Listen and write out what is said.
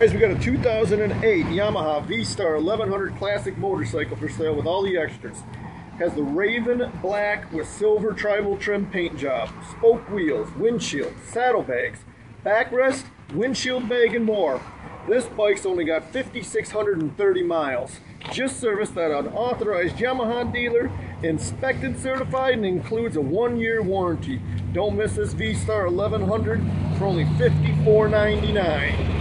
Guys, we got a 2008 Yamaha V-Star 1100 Classic motorcycle for sale with all the extras. Has the Raven black with silver tribal trim paint job, spoke wheels, windshield, saddlebags, backrest, windshield bag, and more. This bike's only got 5,630 miles. Just serviced at an authorized Yamaha dealer, inspected, certified, and includes a one-year warranty. Don't miss this V-Star 1100 for only $54.99.